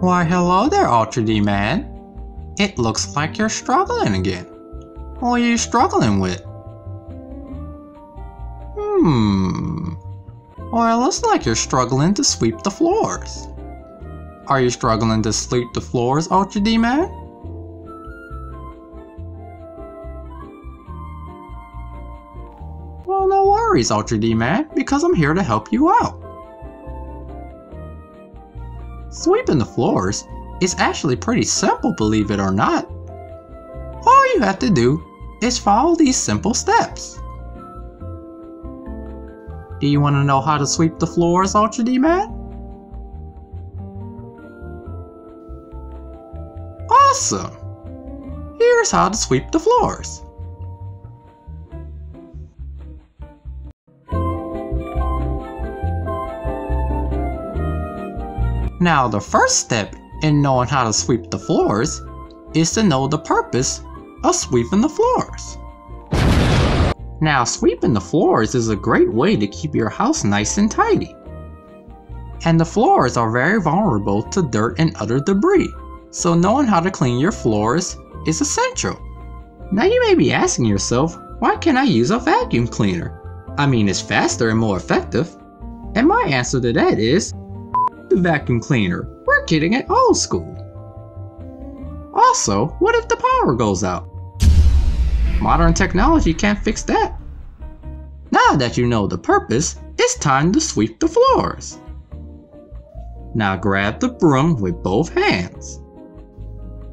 Why hello there, Ultra D man. It looks like you're struggling again. What are you struggling with? Hmm. Well, it looks like you're struggling to sweep the floors. Are you struggling to sweep the floors, Ultra D man? Well, no worries, Ultra D man, because I'm here to help you out. Sweeping the floors is actually pretty simple, believe it or not. All you have to do is follow these simple steps. Do you want to know how to sweep the floors, Ultra D Man? Awesome! Here's how to sweep the floors. Now, the first step in knowing how to sweep the floors is to know the purpose of sweeping the floors. Now, sweeping the floors is a great way to keep your house nice and tidy. And the floors are very vulnerable to dirt and other debris, so knowing how to clean your floors is essential. Now, you may be asking yourself, why can't I use a vacuum cleaner? I mean, it's faster and more effective. And my answer to that is the vacuum cleaner. We're getting it old school. Also, what if the power goes out? Modern technology can't fix that. Now that you know the purpose, it's time to sweep the floors. Now grab the broom with both hands.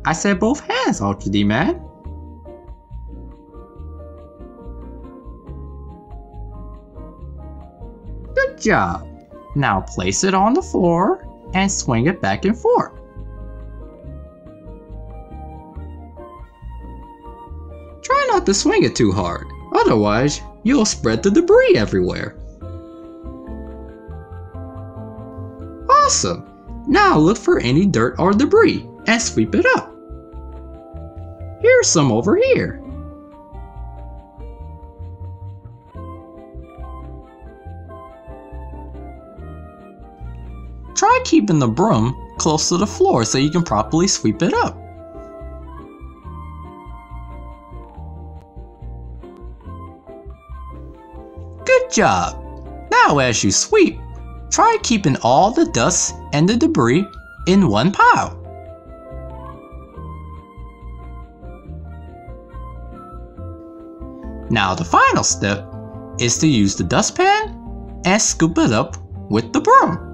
I said both hands, Ultra D man. Good job. Now place it on the floor and swing it back and forth. Try not to swing it too hard, otherwise you'll spread the debris everywhere. Awesome! Now look for any dirt or debris and sweep it up. Here's some over here. Try keeping the broom close to the floor so you can properly sweep it up. Good job! Now as you sweep, try keeping all the dust and the debris in one pile. Now the final step is to use the dustpan and scoop it up with the broom.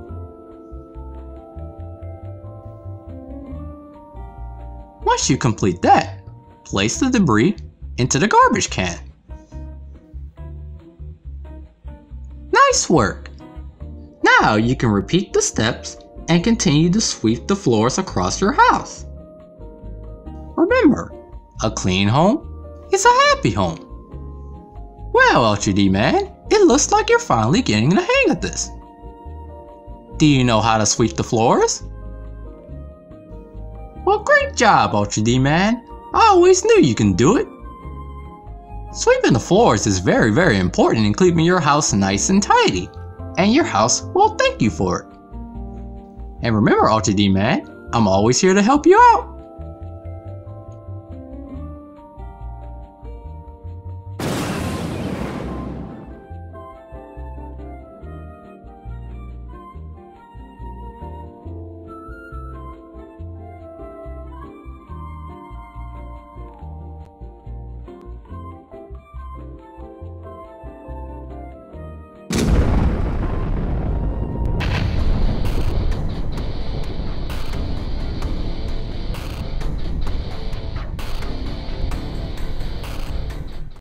Once you complete that, place the debris into the garbage can. Nice work! Now you can repeat the steps and continue to sweep the floors across your house. Remember, a clean home is a happy home. Well, Ultra D man, it looks like you're finally getting the hang of this. Do you know how to sweep the floors? Well, great job, Ultra D man. I always knew you can do it. Sweeping the floors is very, very important in keeping your house nice and tidy, and your house will thank you for it. And remember, Ultra D man, I'm always here to help you out.